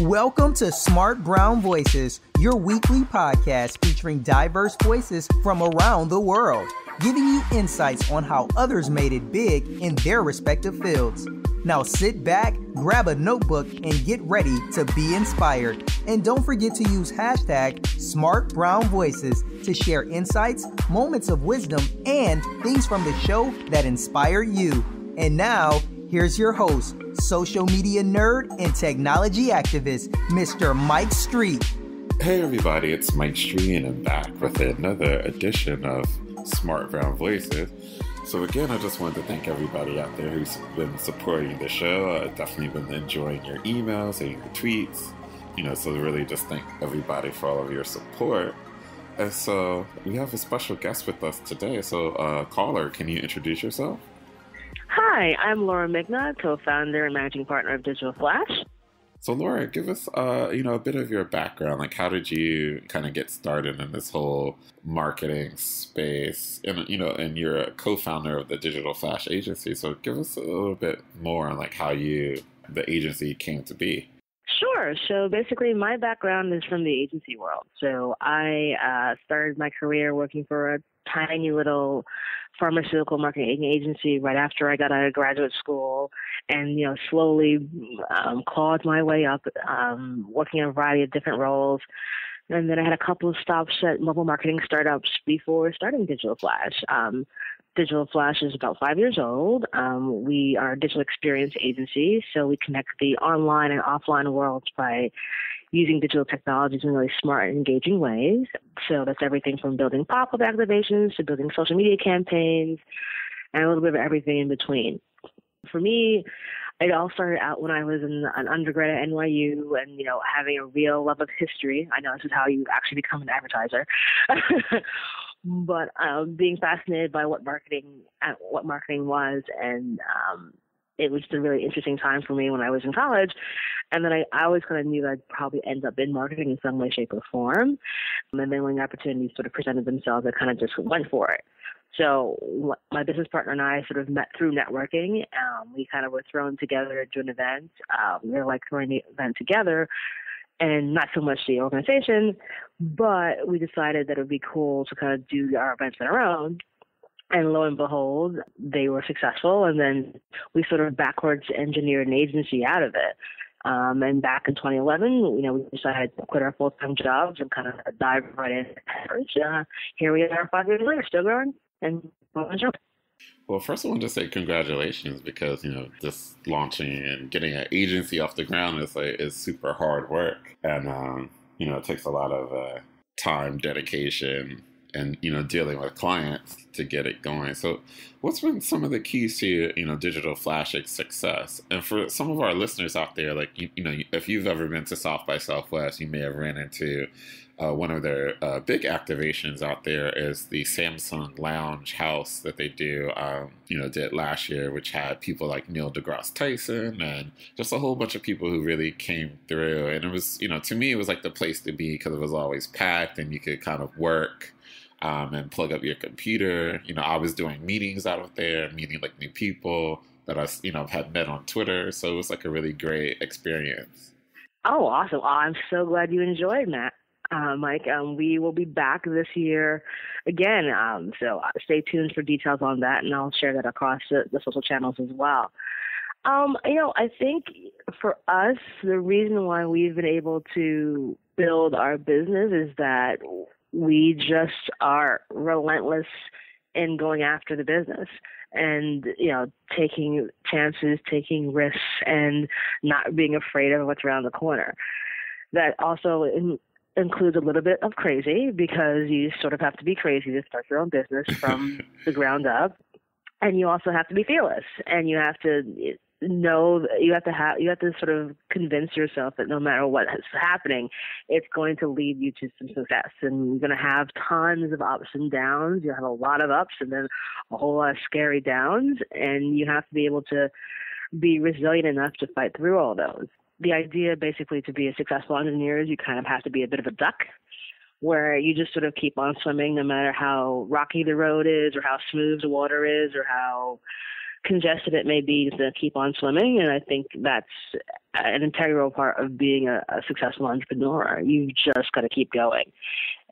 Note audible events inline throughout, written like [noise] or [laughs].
Welcome to Smart Brown Voices, your weekly podcast featuring diverse voices from around the world, giving you insights on how others made it big in their respective fields. Now sit back, grab a notebook, and get ready to be inspired. And don't forget to use hashtag Smart Brown Voices to share insights, moments of wisdom, and things from the show that inspire you. And now, here's your host, social media nerd and technology activist, Mr. Mike Street. Hey everybody, it's Mike Street and I'm back with another edition of Smart Brown Voices. So again, I just wanted to thank everybody out there who's been supporting the show. I've definitely been enjoying your emails and your tweets. You know, so really just thank everybody for all of your support. And so we have a special guest with us today. So, uh, Laura, can you introduce yourself? Hi, I'm Laura Mignott, co-founder and managing partner of Digital Flash. So, Laura, give us, uh, you know, a bit of your background. Like, how did you kind of get started in this whole marketing space? And you know, and you're a co-founder of the Digital Flash agency. So, give us a little bit more on like how you the agency came to be. Sure. So basically, my background is from the agency world. So I uh, started my career working for a tiny little pharmaceutical marketing agency right after I got out of graduate school, and you know slowly um, clawed my way up, um, working in a variety of different roles. And then I had a couple of stops at mobile marketing startups before starting Digital Flash. Um, Digital Flash is about five years old. Um, we are a digital experience agency, so we connect the online and offline worlds by using digital technologies in really smart and engaging ways. So that's everything from building pop-up activations to building social media campaigns and a little bit of everything in between. For me, it all started out when I was in an undergrad at NYU and, you know, having a real love of history. I know this is how you actually become an advertiser. [laughs] but um, being fascinated by what marketing what marketing was and um, it was just a really interesting time for me when I was in college. And then I, I always kind of knew that I'd probably end up in marketing in some way, shape, or form. And then when the opportunities sort of presented themselves, I kind of just went for it. So my business partner and I sort of met through networking. Um, we kind of were thrown together to an event. Uh, we were like throwing the event together and not so much the organization, but we decided that it would be cool to kind of do our events on our own. And lo and behold, they were successful. And then we sort of backwards engineered an agency out of it. Um, and back in 2011, you know, we decided to quit our full-time jobs and kind of dive right in. Uh, here we are five years later, still growing and well, first I want to say congratulations because you know just launching and getting an agency off the ground is like is super hard work, and um, you know it takes a lot of uh, time, dedication, and you know dealing with clients to get it going. So, what's been some of the keys to you know digital flash's success? And for some of our listeners out there, like you, you know, if you've ever been to South by Southwest, you may have ran into uh, one of their uh, big activations out there is the Samsung Lounge House that they do, um, you know, did last year, which had people like Neil deGrasse Tyson and just a whole bunch of people who really came through. And it was, you know, to me, it was like the place to be because it was always packed and you could kind of work. Um, and plug up your computer. You know, I was doing meetings out of there, meeting like new people that I, you know, had met on Twitter. So it was like a really great experience. Oh, awesome! I'm so glad you enjoyed that uh, Mike. Um, we will be back this year again. Um, so uh, stay tuned for details on that, and I'll share that across the, the social channels as well. Um, you know, I think for us, the reason why we've been able to build our business is that we just are relentless in going after the business and you know taking chances taking risks and not being afraid of what's around the corner that also includes a little bit of crazy because you sort of have to be crazy to start your own business [laughs] from the ground up. And you also have to be fearless. And you have to know you have to have you have to sort of convince yourself that no matter what is happening it's going to lead you to some success. And you're going to have tons of ups and downs. You have a lot of ups and then a whole lot of scary downs. And you have to be able to be resilient enough to fight through all those the idea basically to be a successful engineer is you kind of have to be a bit of a duck where you just sort of keep on swimming no matter how rocky the road is or how smooth the water is or how congested it may be to keep on swimming and i think that's an integral part of being a, a successful entrepreneur. You've just got to keep going.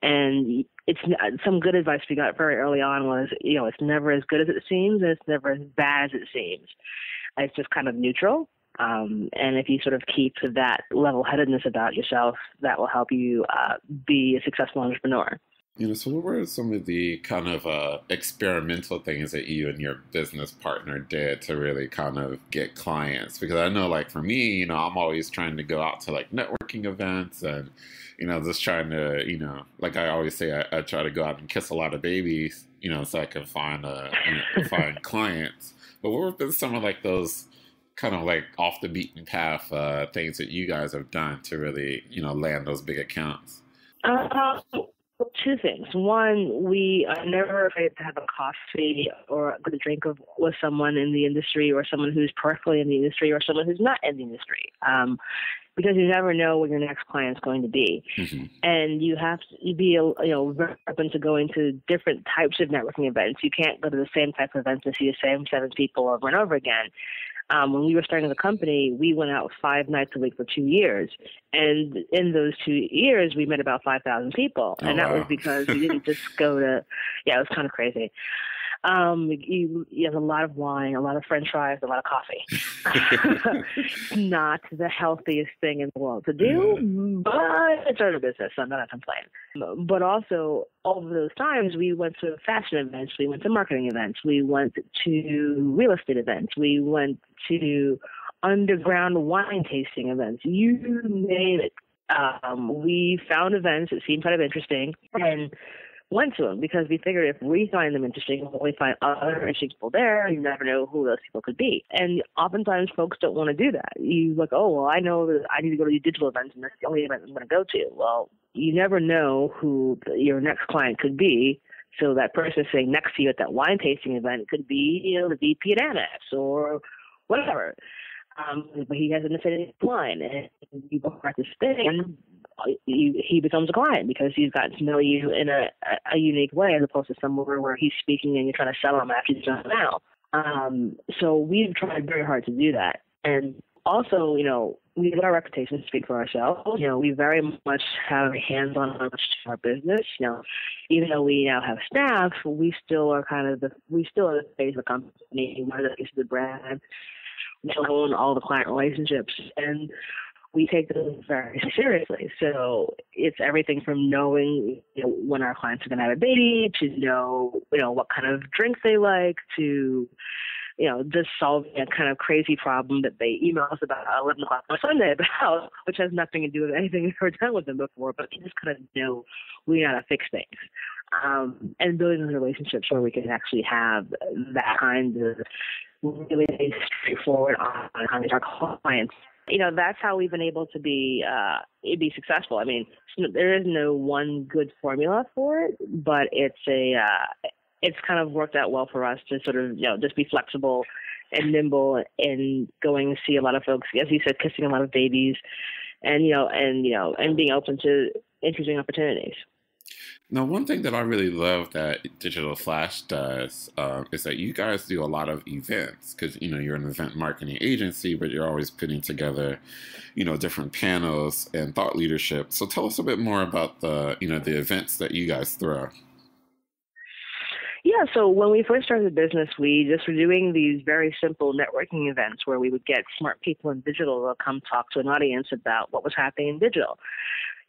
And it's some good advice we got very early on was, you know, it's never as good as it seems, and it's never as bad as it seems. It's just kind of neutral. Um, and if you sort of keep that level headedness about yourself, that will help you uh, be a successful entrepreneur. You know, so what were some of the kind of uh, experimental things that you and your business partner did to really kind of get clients? Because I know, like for me, you know, I'm always trying to go out to like networking events and, you know, just trying to, you know, like I always say, I, I try to go out and kiss a lot of babies, you know, so I can find uh, you know, find [laughs] clients. But what have been some of like those kind of like off the beaten path uh, things that you guys have done to really, you know, land those big accounts? Uh, two things. One, we are never afraid to have a coffee or a drink of, with someone in the industry or someone who's peripherally in the industry or someone who's not in the industry. Um, because you never know where your next client is going to be, mm-hmm. and you have to be you know very open to going to different types of networking events. You can't go to the same type of events and see the same seven people over and over again um, when we were starting the company, we went out five nights a week for two years. And in those two years, we met about 5,000 people. Oh, and that wow. was because we didn't [laughs] just go to, yeah, it was kind of crazy. Um, you, you have a lot of wine, a lot of French fries, a lot of coffee. [laughs] [laughs] Not the healthiest thing in the world to do, but it's our business, so I'm not complaining. But also, all of those times, we went to fashion events, we went to marketing events, we went to real estate events, we went to underground wine tasting events. You name it. Um, we found events that seemed kind of interesting, and went to them because we figured if we find them interesting, we'll find other interesting people there. You never know who those people could be. And oftentimes folks don't want to do that. You like, oh, well, I know that I need to go to these digital events and that's the only event I'm going to go to. Well, you never know who your next client could be. So that person sitting next to you at that wine tasting event could be, you know, the VP at Amex or whatever. Um, but he has an affinity wine, and go at this thing, he, becomes a client because he's gotten to know you in a, a unique way as opposed to somewhere where he's speaking and you're trying to sell him after he's done now. Um, so we've tried very hard to do that. And also, you know, we let our reputation speak for ourselves. You know, we very much have hands-on approach to our business. You know, even though we now have staff, we still are kind of the we still are the face of the company. We're the face of the brand. We own all the client relationships, and we take those very [laughs] seriously. So it's everything from knowing you know, when our clients are going to have a baby to know you know what kind of drinks they like to you know just solving a kind of crazy problem that they email us about 11 o'clock on Sunday about, [laughs] which has nothing to do with anything [laughs] we've ever done with them before, but just kind of know we know how to fix things. Um, and building those relationships where we can actually have that kind of really straightforward on our clients you know that's how we've been able to be uh be successful. I mean there is no one good formula for it but it's a uh it's kind of worked out well for us to sort of you know just be flexible and nimble and going to see a lot of folks as you said kissing a lot of babies and you know and you know and being open to interesting opportunities now, one thing that I really love that Digital Flash does uh, is that you guys do a lot of events because you know you're an event marketing agency, but you're always putting together, you know, different panels and thought leadership. So tell us a bit more about the you know the events that you guys throw. Yeah, so when we first started the business, we just were doing these very simple networking events where we would get smart people in digital to come talk to an audience about what was happening in digital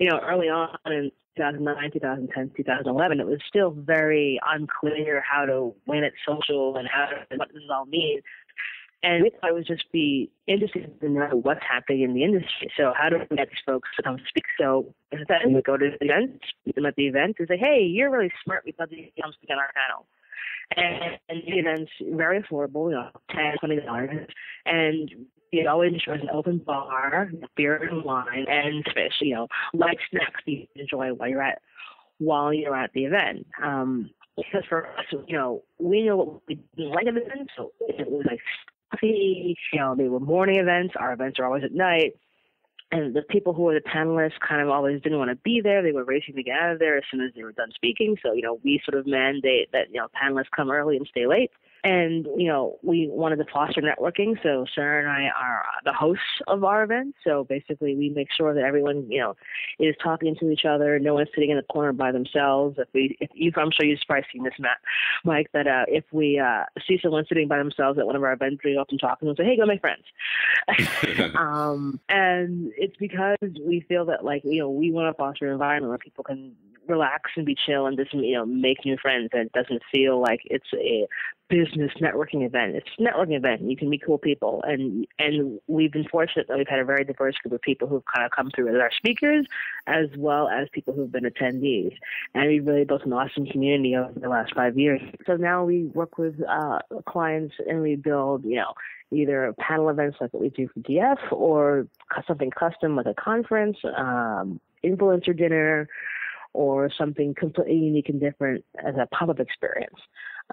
you know, early on in 2009, 2010, 2011, it was still very unclear how to win at social and how to, what does all mean. And we thought it would just be interesting to know what's happening in the industry. So how do we get these folks to come speak? So instead, we go to the events, meet them at the event, and say, "Hey, you're really smart. We'd love to come speak on our panel." And, the event's very affordable, you know, ten, twenty dollars, and it always ensures an open bar, beer and wine, and fish. You know, light snacks you enjoy while you're at while you're at the event. Um, because for us, you know, we know what we like at the event, so it was like stuffy. You know, they were morning events. Our events are always at night. And the people who were the panelists kind of always didn't want to be there. They were racing to get out of there as soon as they were done speaking. So, you know, we sort of mandate that, you know, panelists come early and stay late And, you know, we wanted to foster networking. So Sarah and I are the hosts of our event. So basically, we make sure that everyone, you know, is talking to each other. No one's sitting in the corner by themselves. If we, if you, I'm sure you've probably seen this, Matt, Mike, that uh, if we uh, see someone sitting by themselves at one of our events, we often talk to them and say, hey, go make friends. [laughs] um, and it's because we feel that, like, you know, we want to foster an environment where people can relax and be chill and just you know make new friends and it doesn't feel like it's a business networking event. It's a networking event. You can meet cool people and and we've been fortunate that we've had a very diverse group of people who've kind of come through as our speakers as well as people who've been attendees. And we've really built an awesome community over the last five years. So now we work with uh, clients and we build, you know, either panel events like what we do for DF or something custom like a conference, um, influencer dinner, or something completely unique and different as a pop-up experience.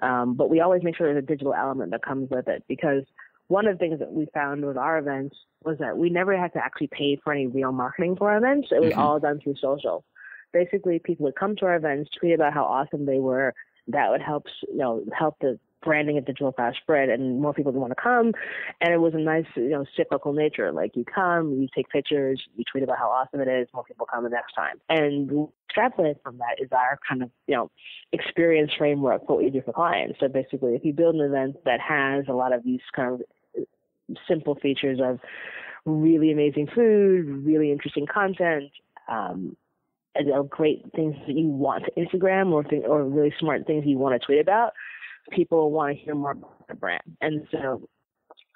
Um, but we always make sure there's a digital element that comes with it because one of the things that we found with our events was that we never had to actually pay for any real marketing for our events. It was mm-hmm. all done through social. Basically, people would come to our events, tweet about how awesome they were. That would help, you know, help the branding of Digital Flash spread and more people want to come. And it was a nice you know cyclical nature like you come you take pictures you tweet about how awesome it is more people come the next time. And extrapolate from that is our kind of you know experience framework for what we do for clients. So basically if you build an event that has a lot of these kind of simple features of really amazing food really interesting content um, and, you know, great things that you want to Instagram or th- or really smart things you want to tweet about people want to hear more about the brand. And so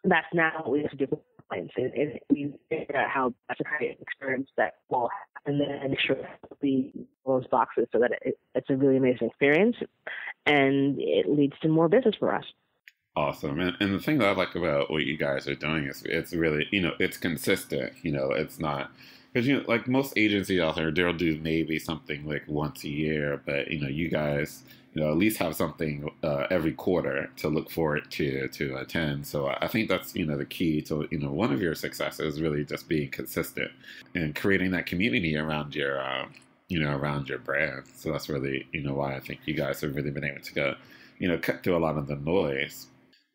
that's now what we have to do with clients. And, we figure out how best to create an experience that will and then make sure we those boxes so that it, it's a really amazing experience and it leads to more business for us. Awesome. And, and the thing that I like about what you guys are doing is it's really, you know, it's consistent. You know, it's not because you know, like most agencies out there, they'll do maybe something like once a year, but you know, you guys you know, at least have something uh, every quarter to look forward to to attend. So I think that's you know the key to you know one of your successes really just being consistent and creating that community around your uh, you know around your brand. So that's really you know why I think you guys have really been able to go you know cut through a lot of the noise.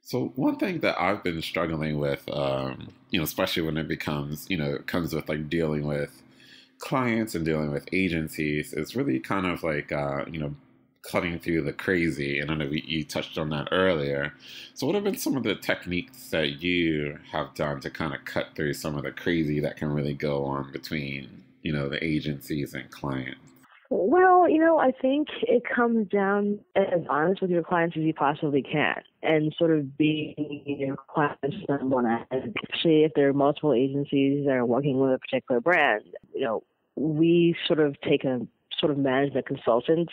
So one thing that I've been struggling with, um, you know, especially when it becomes you know comes with like dealing with clients and dealing with agencies, is really kind of like uh, you know cutting through the crazy. And I know you touched on that earlier. So, what have been some of the techniques that you have done to kind of cut through some of the crazy that can really go on between, you know, the agencies and clients? Well, you know, I think it comes down as honest with your clients as you possibly can, and sort of being your client's number one, especially if there are multiple agencies that are working with a particular brand. You know, we sort of take a sort of management consultant.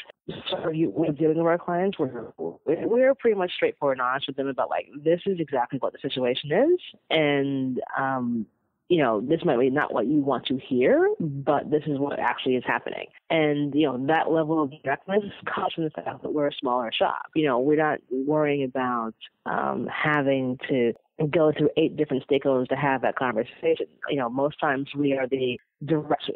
So you, when dealing with our clients, we're we're pretty much straightforward and honest with them about like this is exactly what the situation is, and um, you know, this might be not what you want to hear, but this is what actually is happening. And, you know, that level of directness [laughs] comes from the fact that we're a smaller shop. You know, we're not worrying about um, having to go through eight different stakeholders to have that conversation. You know, most times we are the direct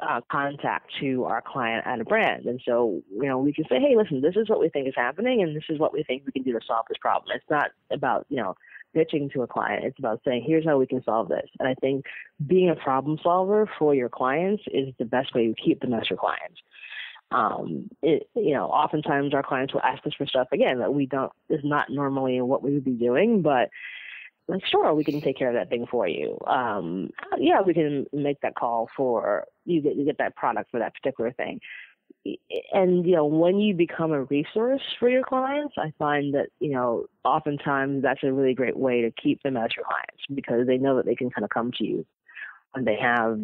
uh, contact to our client at a brand. And so, you know, we can say, hey, listen, this is what we think is happening, and this is what we think we can do to solve this problem. It's not about, you know, pitching to a client. It's about saying, here's how we can solve this. And I think being a problem solver for your clients is the best way to keep them as your clients. Um, it, you know, oftentimes our clients will ask us for stuff again that we don't is not normally what we would be doing, but like sure we can take care of that thing for you um yeah we can make that call for you get you get that product for that particular thing and you know when you become a resource for your clients i find that you know oftentimes that's a really great way to keep them as your clients because they know that they can kind of come to you when they have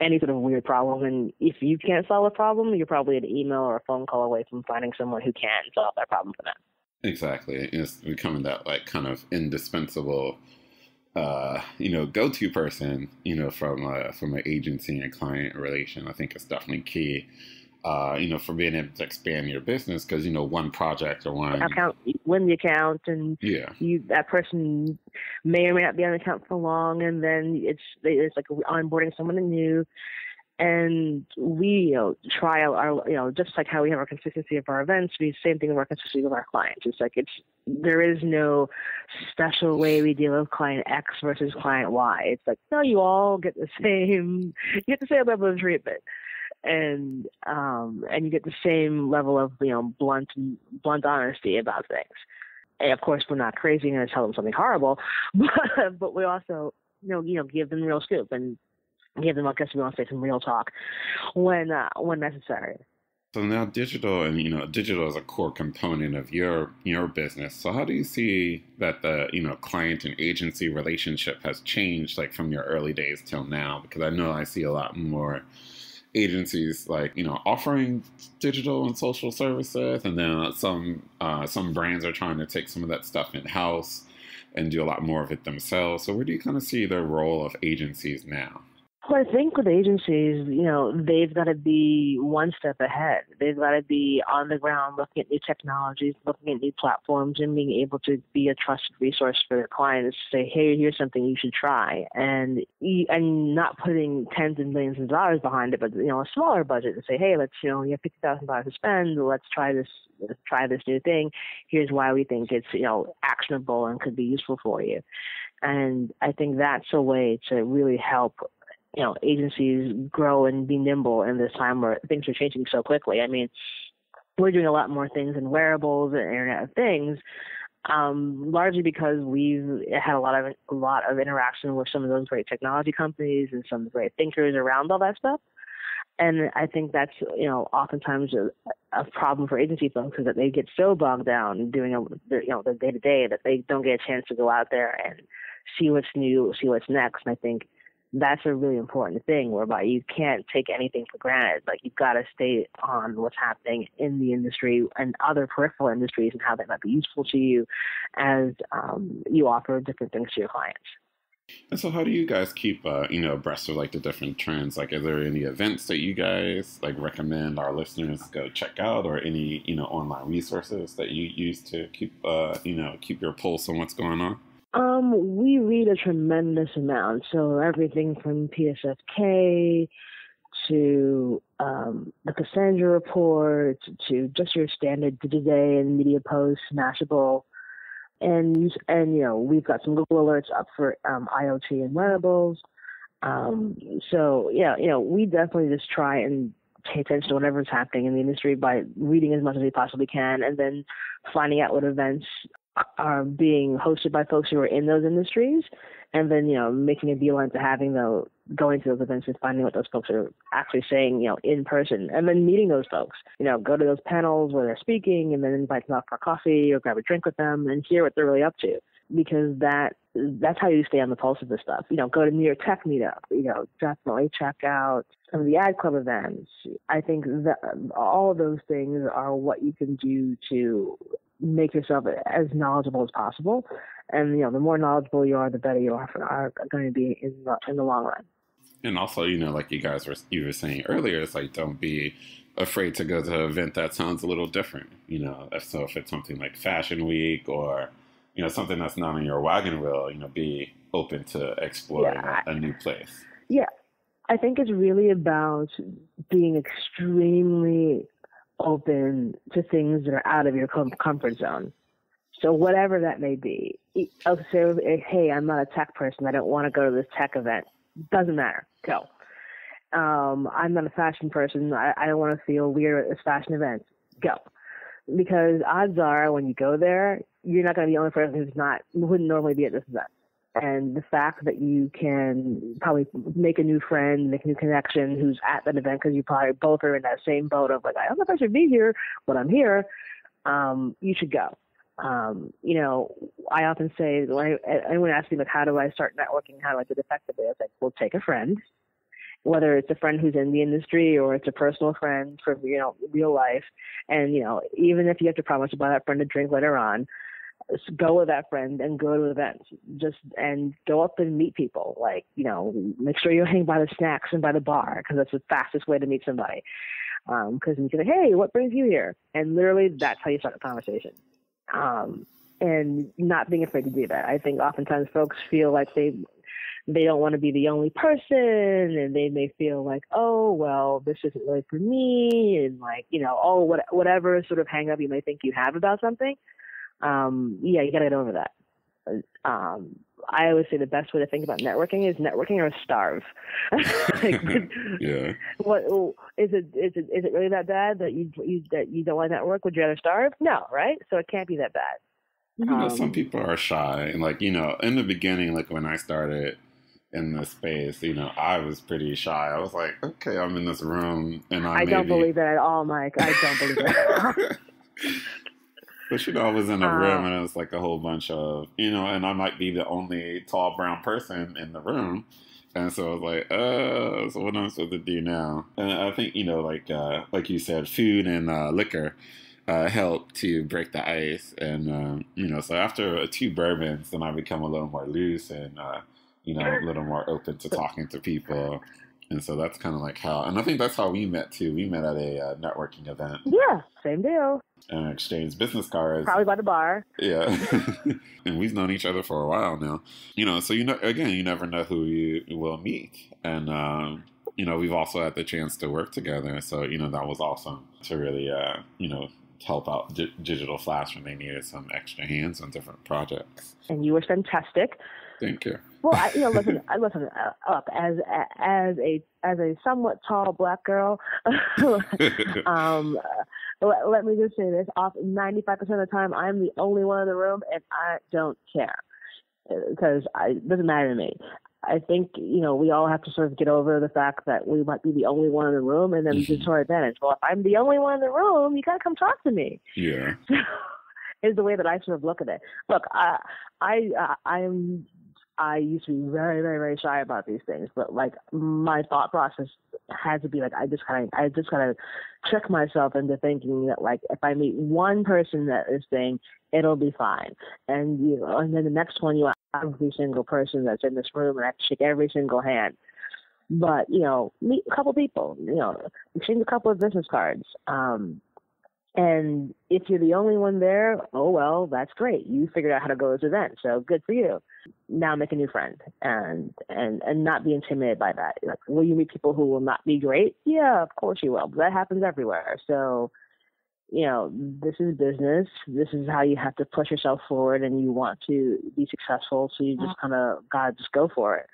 any sort of weird problem and if you can't solve a problem you're probably an email or a phone call away from finding someone who can solve that problem for them Exactly. It's becoming that like kind of indispensable uh, you know, go-to person, you know, from from an agency and client relation. I think it's definitely key, uh, you know, for being able to expand your business because you know one project or one account, win the account, and yeah, you that person may or may not be on the account for long, and then it's it's like onboarding someone new, and we you know try our you know just like how we have our consistency of our events we same thing with our consistency of our clients. It's like it's there is no special way we deal with client x versus client y. It's like no you all get the same [laughs] you get the same level of treatment and um and you get the same level of you know blunt blunt honesty about things and of course we're not crazy and tell them something horrible [laughs] but but we also you know you know give them real scoop and give them, I guess, we want to say some real talk when uh, when necessary. So now digital and you know digital is a core component of your your business. So how do you see that the you know client and agency relationship has changed like from your early days till now? Because I know I see a lot more agencies like you know offering digital and social services, and then some uh, some brands are trying to take some of that stuff in house and do a lot more of it themselves. So where do you kind of see the role of agencies now? Well, I think with agencies, you know, they've got to be one step ahead. They've got to be on the ground looking at new technologies, looking at new platforms, and being able to be a trusted resource for their clients to say, hey, here's something you should try. And and not putting tens of millions of dollars behind it, but, you know, a smaller budget and say, hey, let's, you know, you have $50,000 to spend. Let's try this, let's try this new thing. Here's why we think it's, you know, actionable and could be useful for you. And I think that's a way to really help you know agencies grow and be nimble in this time where things are changing so quickly. I mean, we're doing a lot more things in wearables and Internet of Things, um, largely because we've had a lot of a lot of interaction with some of those great technology companies and some great thinkers around all that stuff. And I think that's you know oftentimes a, a problem for agency folks is that they get so bogged down doing a, you know the day to day that they don't get a chance to go out there and see what's new, see what's next. And I think that's a really important thing whereby you can't take anything for granted. Like you've got to stay on what's happening in the industry and other peripheral industries and how that might be useful to you as um, you offer different things to your clients. And so, how do you guys keep, uh, you know, abreast of like the different trends? Like, are there any events that you guys like recommend our listeners go check out, or any, you know, online resources that you use to keep, uh, you know, keep your pulse on what's going on? Um, we read a tremendous amount. So everything from PSFK to um, the Cassandra Report to just your standard Digiday and Media Post, Mashable. And, and, you know, we've got some Google alerts up for um, IoT and wearables. Um, so, yeah, you know, we definitely just try and pay attention to whatever's happening in the industry by reading as much as we possibly can and then finding out what events are being hosted by folks who are in those industries, and then you know making a beeline to having the going to those events and finding what those folks are actually saying, you know, in person, and then meeting those folks. You know, go to those panels where they're speaking, and then invite them out for coffee or grab a drink with them and hear what they're really up to, because that that's how you stay on the pulse of this stuff. You know, go to New York Tech Meetup. You know, definitely check out some of the ad club events. I think that all of those things are what you can do to make yourself as knowledgeable as possible. And you know, the more knowledgeable you are, the better you are, for, are going to be in the in the long run. And also, you know, like you guys were you were saying earlier, it's like don't be afraid to go to an event that sounds a little different. You know, so if it's something like Fashion Week or you know something that's not on your wagon wheel, you know, be open to exploring yeah, a, a new place. Yeah, I think it's really about being extremely open to things that are out of your comfort zone. So whatever that may be, I'll say, hey, I'm not a tech person. I don't want to go to this tech event. Doesn't matter. Go. Um, I'm not a fashion person. I, I don't want to feel weird at this fashion event. Go. Because odds are when you go there, you're not going to be the only person who's not, wouldn't normally be at this event and the fact that you can probably make a new friend, make a new connection who's at that event because you probably both are in that same boat of like, I don't know if I should be here, but I'm here. Um, you should go. Um, you know, I often say when anyone asks me like, how do I start networking? How do I do it effectively? I was like, well, take a friend, whether it's a friend who's in the industry or it's a personal friend from you know real life, and you know, even if you have to promise to buy that friend a drink later on, go with that friend and go to events just and go up and meet people like you know make sure you hang by the snacks and by the bar because that's the fastest way to meet somebody because um, you can say hey what brings you here and literally that's how you start a conversation um, and not being afraid to do that i think oftentimes folks feel like they they don't want to be the only person and they may feel like, oh, well, this isn't really for me. And like, you know, oh, what, whatever sort of hang up you may think you have about something. Um, yeah, you got to get over that. Um, I always say the best way to think about networking is networking or starve. [laughs] like, [laughs] [laughs] yeah. What is it? Is it is it really that bad that you, you that you don't want to network? Would you rather starve? No, right? So it can't be that bad. You know, um, some people are shy, and like you know, in the beginning, like when I started in this space, you know, I was pretty shy. I was like, okay, I'm in this room, and I. I maybe... don't believe it at all, Mike. I don't believe that. But you know, I was in a room and it was like a whole bunch of, you know, and I might be the only tall brown person in the room. And so I was like, uh, so what am I supposed to do now? And I think, you know, like uh, like you said, food and uh, liquor uh, help to break the ice. And, um, you know, so after two bourbons, then I become a little more loose and, uh, you know, a little more open to talking to people. And so that's kind of like how, and I think that's how we met too. We met at a uh, networking event. Yeah, same deal. And exchanged business cards. Probably by the bar. Yeah. [laughs] and we've known each other for a while now. You know, so you know, again, you never know who you will meet. And, um, you know, we've also had the chance to work together. So, you know, that was awesome to really, uh, you know, help out D- Digital Flash when they needed some extra hands on different projects. And you were fantastic. Thank you. Well, I, you know, listen, [laughs] I listen uh, up as as a as a somewhat tall black girl. [laughs] um, let, let me just say this: off ninety five percent of the time, I'm the only one in the room, and I don't care because it doesn't matter to me. I think you know we all have to sort of get over the fact that we might be the only one in the room, and then mm-hmm. just to our advantage. Well, if I'm the only one in the room, you gotta come talk to me. Yeah. [laughs] is the way that I sort of look at it. Look, I I uh, I'm I used to be very, very, very shy about these things, but like my thought process had to be like I just kind of, I just kind of trick myself into thinking that like if I meet one person that is saying it'll be fine, and you know, and then the next one you ask every single person that's in this room, and I have shake every single hand. But you know, meet a couple people, you know, exchange a couple of business cards, um, and if you're the only one there, oh well, that's great. You figured out how to go to this event, so good for you. Now make a new friend and and and not be intimidated by that. Like, will you meet people who will not be great? Yeah, of course you will. But that happens everywhere. So, you know, this is business. This is how you have to push yourself forward, and you want to be successful. So you just uh-huh. kind of gotta just go for it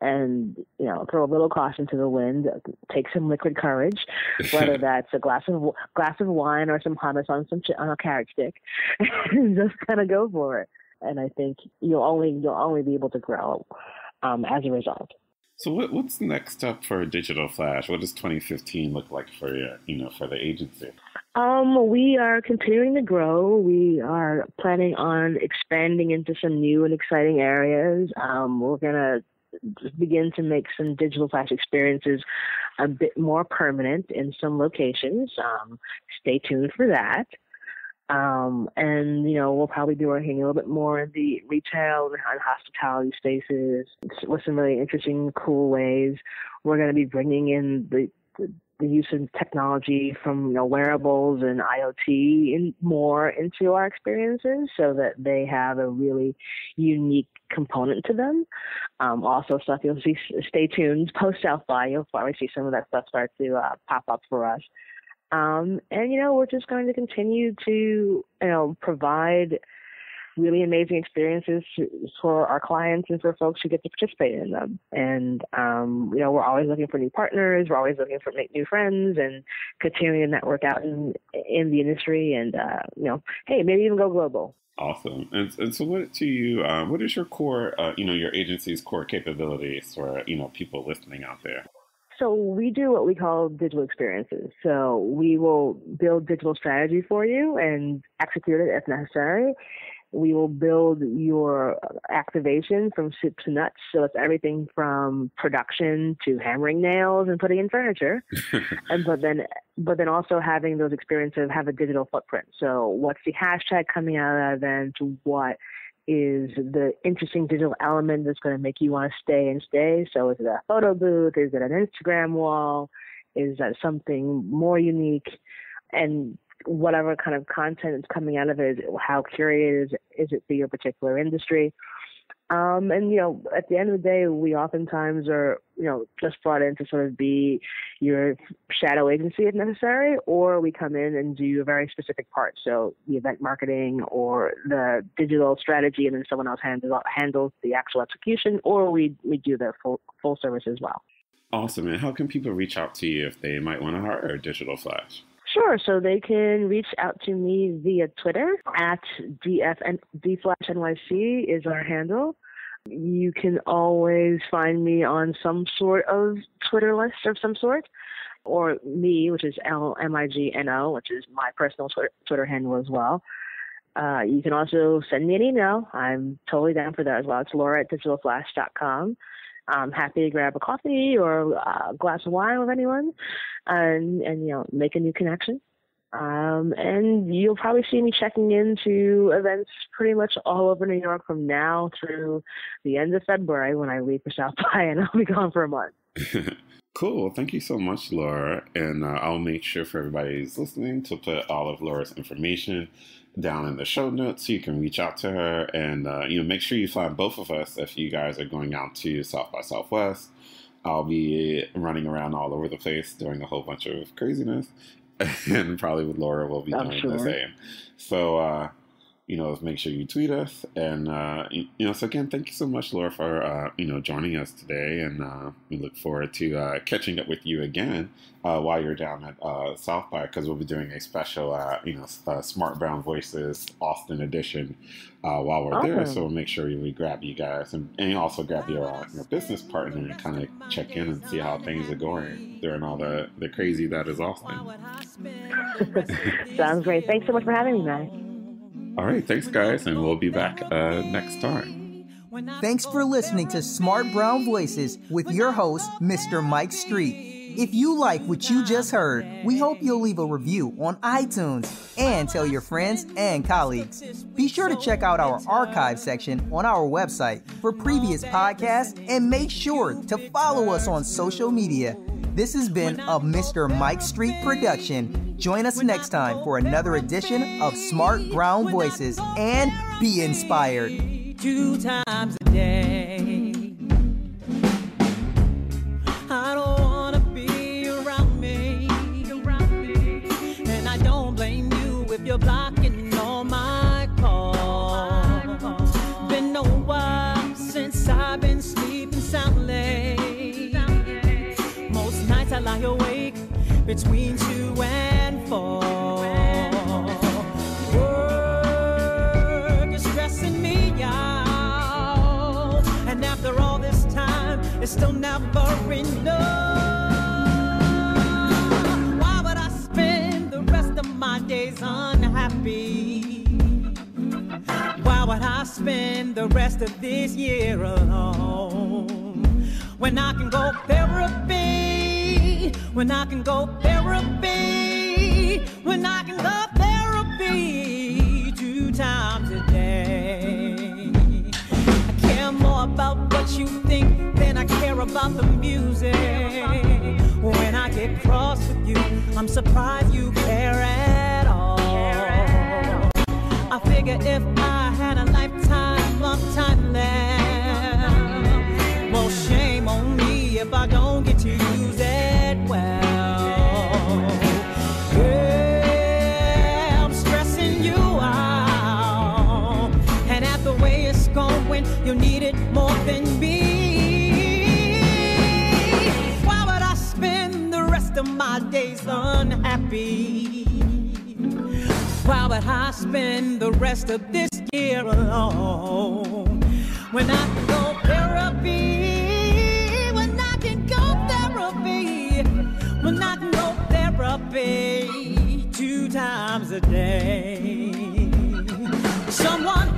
and you know throw a little caution to the wind take some liquid courage [laughs] whether that's a glass of glass of wine or some hummus on some on a carrot stick [laughs] and just kind of go for it and i think you'll only you'll only be able to grow um, as a result so what, what's next up for digital flash what does 2015 look like for you you know for the agency um, we are continuing to grow. We are planning on expanding into some new and exciting areas. Um, we're gonna begin to make some digital flash experiences a bit more permanent in some locations. Um, stay tuned for that. Um, and you know we'll probably be working a little bit more in the retail and hospitality spaces with some really interesting, cool ways. We're going to be bringing in the, the use of technology from you know, wearables and IoT in, more into our experiences so that they have a really unique component to them. Um, also, stuff you'll see, stay tuned post South by, you'll probably see some of that stuff start to uh, pop up for us. Um, and, you know, we're just going to continue to, you know, provide really amazing experiences for our clients and for folks who get to participate in them. And um, you know, we're always looking for new partners. We're always looking for make new friends and continuing to network out in in the industry. And uh, you know, hey, maybe even go global. Awesome. And, and so, what to you? Uh, what is your core? Uh, you know, your agency's core capabilities for you know people listening out there. So we do what we call digital experiences. So we will build digital strategy for you and execute it if necessary. We will build your activation from soup to nuts. So it's everything from production to hammering nails and putting in furniture. [laughs] and but then but then also having those experiences have a digital footprint. So what's the hashtag coming out of that event? What is the interesting digital element that's going to make you want to stay and stay? So is it a photo booth? Is it an Instagram wall? Is that something more unique? And whatever kind of content is coming out of it, how curated is, is it for your particular industry. Um, and you know, at the end of the day, we oftentimes are, you know, just brought in to sort of be your shadow agency if necessary, or we come in and do a very specific part. So the event marketing or the digital strategy, and then someone else handles handles the actual execution, or we we do the full full service as well. Awesome. And how can people reach out to you if they might want to hire a digital flash? Sure. So they can reach out to me via Twitter at DFN, DFlashNYC is our handle. You can always find me on some sort of Twitter list of some sort, or me, which is L M I G N O, which is my personal Twitter, handle as well. Uh, you can also send me an email. I'm totally down for that as well. It's laura at digitalflash.com. I'm happy to grab a coffee or a glass of wine with anyone and, and you know, make a new connection. Um, and you'll probably see me checking into events pretty much all over New York from now through the end of February when I leave for South by, and [laughs] I'll be gone for a month. [laughs] cool. Thank you so much, Laura. And uh, I'll make sure for everybody who's listening to put all of Laura's information down in the show notes so you can reach out to her and uh, you know make sure you find both of us if you guys are going out to South by Southwest. I'll be running around all over the place doing a whole bunch of craziness, [laughs] and probably with Laura we'll be I'm doing sure. the same. So uh, you know, make sure you tweet us. And, uh, you, you, know, so again, thank you so much, Laura, for, uh, you know, joining us today. And uh, we look forward to uh, catching up with you again uh, while you're down at uh, South by, because we'll be doing a special, you know, Smart Brown Voices Austin edition while we're there. So we'll make sure we grab you guys and, and also grab your, your business partner and kind of check in and see how things are going during all the, the crazy that is Austin. [laughs] Sounds great. Thanks so much for having me, man. All right, thanks, guys, and we'll be back uh, next time. Thanks for listening to Smart Brown Voices with your host, Mr. Mike Street. If you like what you just heard, we hope you'll leave a review on iTunes and tell your friends and colleagues. Be sure to check out our archive section on our website for previous podcasts and make sure to follow us on social media. This has been a Mr. Mike Street production. Join us next time for another edition of Smart Brown Voices and be inspired. Two times a day. I don't want to be around me. And I don't blame you if you're blocking all my calls. Been a while since I've been sleeping soundly. I lie awake between two it's still never enough. Why would I spend the rest of my days unhappy? Why would I spend the rest of this year alone when I can go therapy? when I can go therapy, when I can go therapy care about the music. When I get cross with you, I'm surprised you care at all. I figure if I days unhappy? Why would I spend the rest of this year alone when I can go therapy? When I can go therapy? When I can go therapy two times a day? Someone